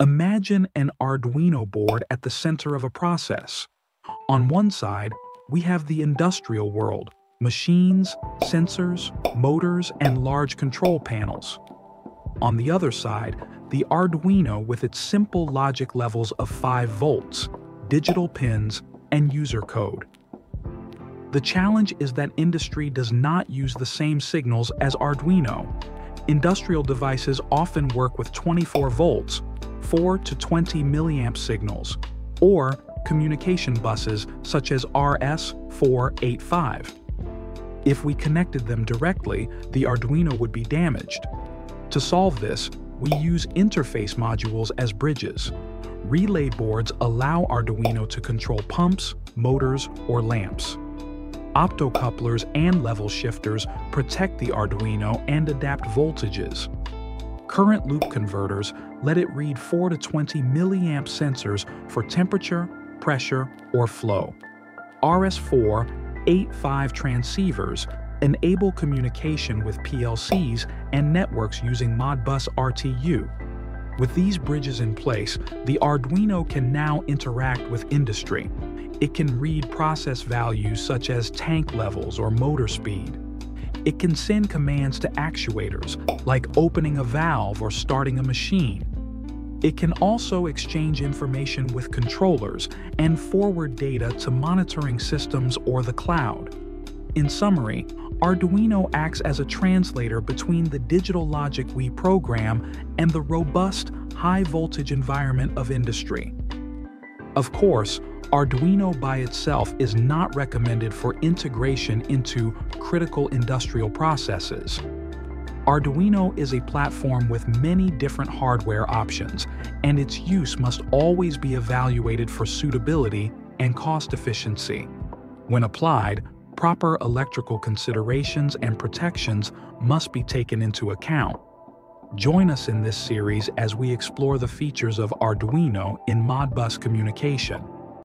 Imagine an Arduino board at the center of a process. On one side, we have the industrial world, machines, sensors, motors, and large control panels. On the other side, the Arduino with its simple logic levels of 5 volts, digital pins, and user code. The challenge is that industry does not use the same signals as Arduino. Industrial devices often work with 24 volts, 4 to 20 milliamp signals, or communication buses such as RS485. If we connected them directly, the Arduino would be damaged. To solve this, we use interface modules as bridges. Relay boards allow Arduino to control pumps, motors, or lamps. Optocouplers and level shifters protect the Arduino and adapt voltages. Current loop converters let it read 4 to 20 milliamp sensors for temperature, pressure, or flow. RS485 transceivers enable communication with PLCs and networks using Modbus RTU. With these bridges in place, the Arduino can now interact with industry. It can read process values such as tank levels or motor speed. It can send commands to actuators, like opening a valve or starting a machine. It can also exchange information with controllers and forward data to monitoring systems or the cloud. In summary, Arduino acts as a translator between the digital logic we program and the robust, high-voltage environment of industry. Of course, Arduino by itself is not recommended for integration into critical industrial processes. Arduino is a platform with many different hardware options, and its use must always be evaluated for suitability and cost efficiency. When applied, proper electrical considerations and protections must be taken into account. Join us in this series as we explore the features of Arduino in Modbus communication.